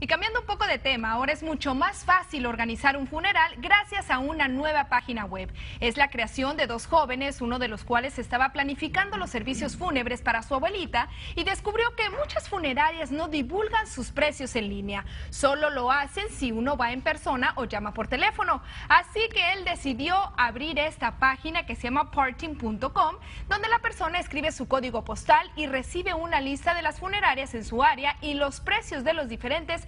Y cambiando un poco de tema, ahora es mucho más fácil organizar un funeral gracias a una nueva página web. Es la creación de dos jóvenes, uno de los cuales estaba planificando los servicios fúnebres para su abuelita y descubrió que muchas funerarias no divulgan sus precios en línea. Solo lo hacen si uno va en persona o llama por teléfono. Así que él decidió abrir esta página que se llama parting.com, donde la persona escribe su código postal y recibe una lista de las funerarias en su área y los precios de los diferentes